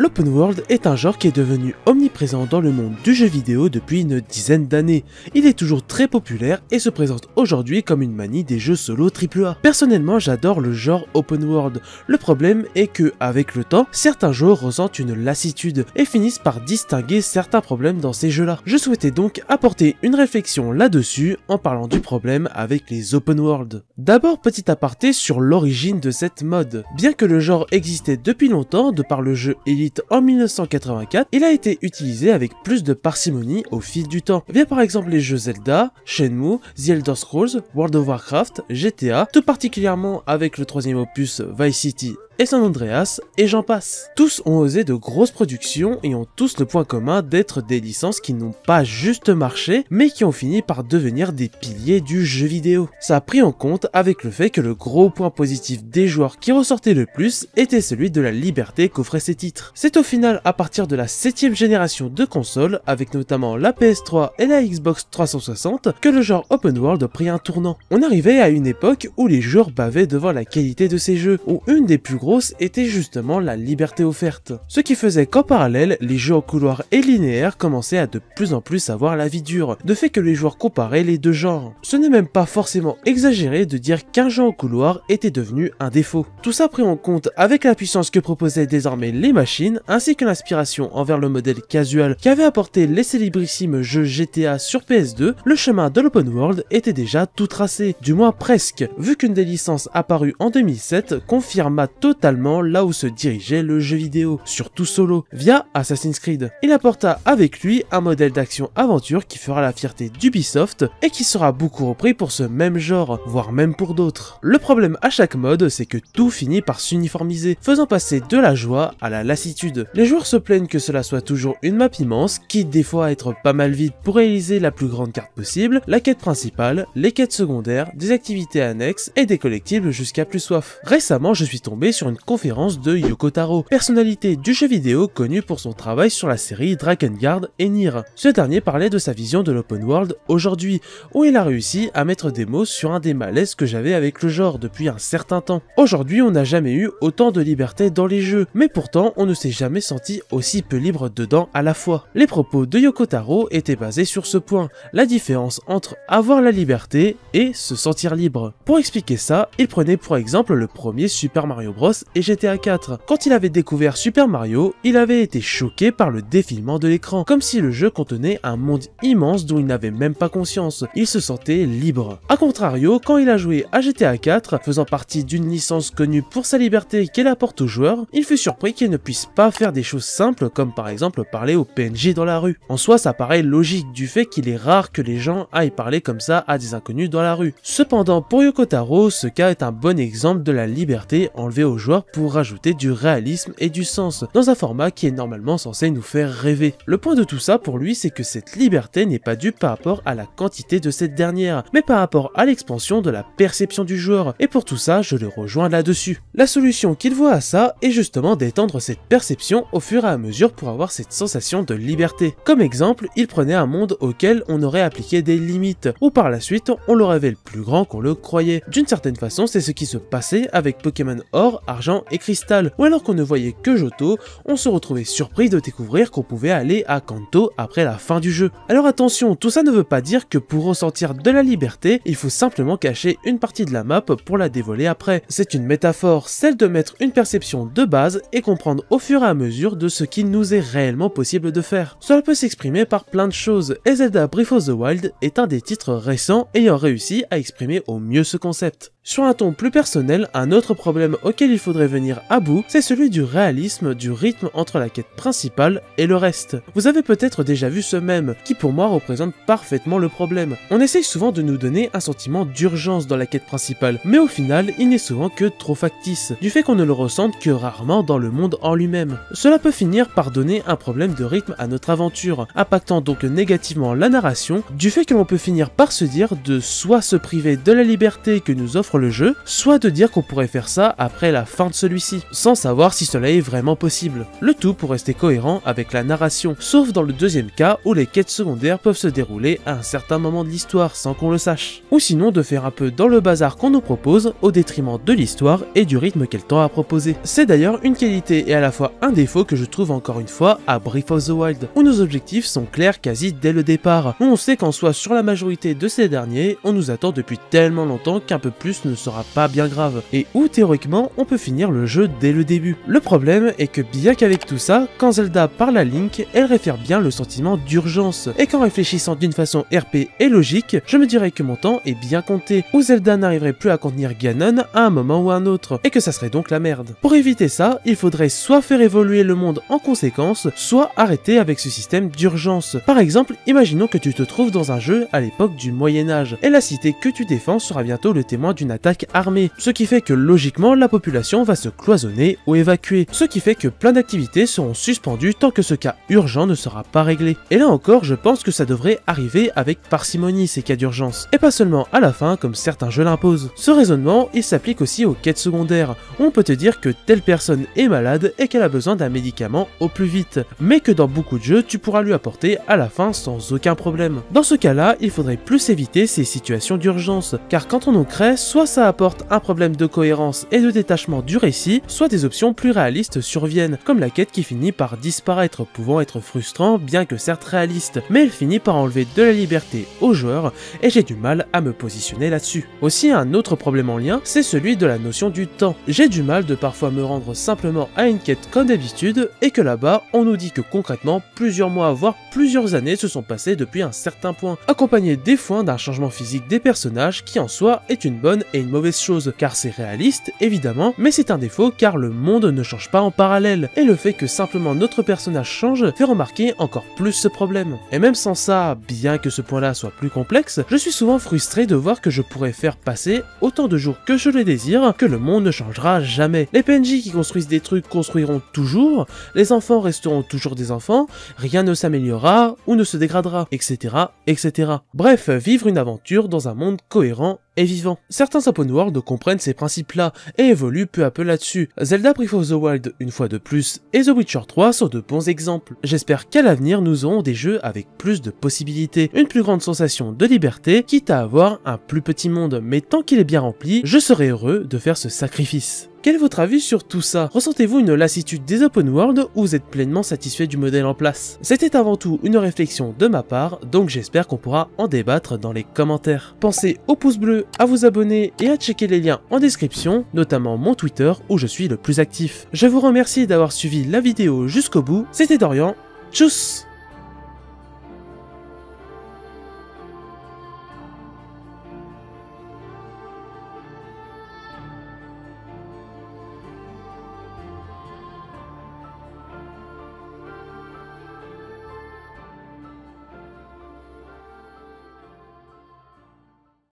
L'open world est un genre qui est devenu omniprésent dans le monde du jeu vidéo depuis une dizaine d'années. Il est toujours très populaire et se présente aujourd'hui comme une manie des jeux solo AAA. Personnellement, j'adore le genre open world. Le problème est que, avec le temps, certains joueurs ressentent une lassitude et finissent par distinguer certains problèmes dans ces jeux-là. Je souhaitais donc apporter une réflexion là-dessus en parlant du problème avec les open world. D'abord, petit aparté sur l'origine de cette mode. Bien que le genre existait depuis longtemps de par le jeu Elite en 1984, il a été utilisé avec plus de parcimonie au fil du temps, via par exemple les jeux Zelda, Shenmue, The Elder Scrolls, World of Warcraft, GTA, tout particulièrement avec le troisième opus Vice City et San Andreas, et j'en passe. Tous ont osé de grosses productions et ont tous le point commun d'être des licences qui n'ont pas juste marché, mais qui ont fini par devenir des piliers du jeu vidéo. Ça a pris en compte avec le fait que le gros point positif des joueurs qui ressortait le plus était celui de la liberté qu'offraient ces titres. C'est au final à partir de la 7 génération de consoles, avec notamment la PS3 et la Xbox 360, que le genre open world prit un tournant. On arrivait à une époque où les joueurs bavaient devant la qualité de ces jeux, où une des plus grosses était justement la liberté offerte. Ce qui faisait qu'en parallèle, les jeux en couloir et linéaires commençaient à de plus en plus avoir la vie dure, de fait que les joueurs comparaient les deux genres. Ce n'est même pas forcément exagéré de dire qu'un jeu en couloir était devenu un défaut. Tout ça pris en compte avec la puissance que proposaient désormais les machines, ainsi que l'inspiration envers le modèle casual qu'avait apporté les célébrissimes jeux GTA sur PS2, le chemin de l'open world était déjà tout tracé, du moins presque, vu qu'une des licences apparues en 2007 confirma totalement là où se dirigeait le jeu vidéo, surtout solo, via Assassin's Creed. Il apporta avec lui un modèle d'action-aventure qui fera la fierté d'Ubisoft et qui sera beaucoup repris pour ce même genre, voire même pour d'autres. Le problème à chaque mode, c'est que tout finit par s'uniformiser, faisant passer de la joie à la lassitude. Les joueurs se plaignent que cela soit toujours une map immense, qui des fois être pas mal vide pour réaliser la plus grande carte possible, la quête principale, les quêtes secondaires, des activités annexes et des collectibles jusqu'à plus soif. Récemment, je suis tombé sur une conférence de Yoko Taro, personnalité du jeu vidéo connue pour son travail sur la série Drakengard et Nier. Ce dernier parlait de sa vision de l'open world aujourd'hui, où il a réussi à mettre des mots sur un des malaises que j'avais avec le genre depuis un certain temps. Aujourd'hui, on n'a jamais eu autant de liberté dans les jeux, mais pourtant, on ne s'est jamais senti aussi peu libre dedans à la fois. Les propos de Yoko Taro étaient basés sur ce point, la différence entre avoir la liberté et se sentir libre. Pour expliquer ça, il prenait pour exemple le premier Super Mario Bros et GTA 4. Quand il avait découvert Super Mario, il avait été choqué par le défilement de l'écran, comme si le jeu contenait un monde immense dont il n'avait même pas conscience. Il se sentait libre. A contrario, quand il a joué à GTA 4, faisant partie d'une licence connue pour sa liberté qu'elle apporte aux joueurs, il fut surpris qu'il ne puisse pas faire des choses simples comme par exemple parler au PNJ dans la rue. En soi, ça paraît logique du fait qu'il est rare que les gens aillent parler comme ça à des inconnus dans la rue. Cependant, pour Yoko Taro, ce cas est un bon exemple de la liberté enlevée aux joueurs pour rajouter du réalisme et du sens dans un format qui est normalement censé nous faire rêver. Le point de tout ça pour lui, c'est que cette liberté n'est pas due par rapport à la quantité de cette dernière, mais par rapport à l'expansion de la perception du joueur. Et pour tout ça, je le rejoins là-dessus. La solution qu'il voit à ça est justement d'étendre cette perception au fur et à mesure pour avoir cette sensation de liberté. Comme exemple, il prenait un monde auquel on aurait appliqué des limites, ou par la suite, on le révèle plus grand qu'on le croyait. D'une certaine façon, c'est ce qui se passait avec Pokémon Or, argent et cristal, ou alors qu'on ne voyait que Johto, on se retrouvait surpris de découvrir qu'on pouvait aller à Kanto après la fin du jeu. Alors attention, tout ça ne veut pas dire que pour ressentir de la liberté, il faut simplement cacher une partie de la map pour la dévoiler après. C'est une métaphore, celle de mettre une perception de base et comprendre au fur et à mesure de ce qui nous est réellement possible de faire. Cela peut s'exprimer par plein de choses, et Zelda Breath of the Wild est un des titres récents ayant réussi à exprimer au mieux ce concept. Sur un ton plus personnel, un autre problème auquel il faudrait venir à bout, c'est celui du réalisme du rythme entre la quête principale et le reste. Vous avez peut-être déjà vu ce même, qui pour moi représente parfaitement le problème. On essaye souvent de nous donner un sentiment d'urgence dans la quête principale, mais au final, il n'est souvent que trop factice, du fait qu'on ne le ressente que rarement dans le monde en lui-même. Cela peut finir par donner un problème de rythme à notre aventure, impactant donc négativement la narration, du fait que l'on peut finir par se dire de soit se priver de la liberté que nous offre le jeu, soit de dire qu'on pourrait faire ça après la fin de celui-ci, sans savoir si cela est vraiment possible. Le tout pour rester cohérent avec la narration, sauf dans le deuxième cas où les quêtes secondaires peuvent se dérouler à un certain moment de l'histoire sans qu'on le sache. Ou sinon de faire un peu dans le bazar qu'on nous propose au détriment de l'histoire et du rythme qu'elle tend à proposer. C'est d'ailleurs une qualité et à la fois un défaut que je trouve encore une fois à Brief of the Wild, où nos objectifs sont clairs quasi dès le départ, où on sait qu'en soit sur la majorité de ces derniers, on nous attend depuis tellement longtemps qu'un peu plus ne sera pas bien grave, et où théoriquement on peut finir le jeu dès le début. Le problème est que bien qu'avec tout ça, quand Zelda parle à Link, elle réfère bien le sentiment d'urgence, et qu'en réfléchissant d'une façon RP et logique, je me dirais que mon temps est bien compté, où Zelda n'arriverait plus à contenir Ganon à un moment ou un autre, et que ça serait donc la merde. Pour éviter ça, il faudrait soit faire évoluer le monde en conséquence, soit arrêter avec ce système d'urgence. Par exemple, imaginons que tu te trouves dans un jeu à l'époque du Moyen-Âge, et la cité que tu défends sera bientôt le témoin d'une attaque armée, ce qui fait que logiquement la population va se cloisonner ou évacuer, ce qui fait que plein d'activités seront suspendues tant que ce cas urgent ne sera pas réglé. Et là encore, je pense que ça devrait arriver avec parcimonie ces cas d'urgence, et pas seulement à la fin comme certains jeux l'imposent. Ce raisonnement, il s'applique aussi aux quêtes secondaires, on peut te dire que telle personne est malade et qu'elle a besoin d'un médicament au plus vite, mais que dans beaucoup de jeux, tu pourras lui apporter à la fin sans aucun problème. Dans ce cas-là, il faudrait plus éviter ces situations d'urgence, car quand on en crée, soit ça apporte un problème de cohérence et de détachement du récit, soit des options plus réalistes surviennent, comme la quête qui finit par disparaître, pouvant être frustrant bien que certes réaliste, mais elle finit par enlever de la liberté aux joueurs, et j'ai du mal à me positionner là-dessus. Aussi un autre problème en lien, c'est celui de la notion du temps. J'ai du mal de parfois me rendre simplement à une quête comme d'habitude, et que là-bas, on nous dit que concrètement, plusieurs mois voire plusieurs années se sont passées depuis un certain point, accompagné des fois d'un changement physique des personnages qui en soi est une bonne et une mauvaise chose, car c'est réaliste évidemment, mais c'est un défaut car le monde ne change pas en parallèle, et le fait que simplement notre personnage change fait remarquer encore plus ce problème. Et même sans ça, bien que ce point-là soit plus complexe, je suis souvent frustré de voir que je pourrais faire passer autant de jours que je le désire, que le monde ne changera jamais. Les PNJ qui construisent des trucs construiront toujours, les enfants resteront toujours des enfants, rien ne s'améliorera ou ne se dégradera, etc., etc. Bref, vivre une aventure dans un monde cohérent et vivant. Certains open world comprennent ces principes-là et évoluent peu à peu là-dessus. Zelda Breath of the Wild, une fois de plus, et The Witcher 3 sont de bons exemples. J'espère qu'à l'avenir, nous aurons des jeux avec plus de possibilités, une plus grande sensation de liberté, quitte à avoir un plus petit monde, mais tant qu'il est bien rempli, je serai heureux de faire ce sacrifice. Quel est votre avis sur tout ça? Ressentez-vous une lassitude des open world ou vous êtes pleinement satisfait du modèle en place? C'était avant tout une réflexion de ma part, donc j'espère qu'on pourra en débattre dans les commentaires. Pensez au pouce bleu, à vous abonner et à checker les liens en description, notamment mon Twitter où je suis le plus actif. Je vous remercie d'avoir suivi la vidéo jusqu'au bout, c'était Dorian, tchuss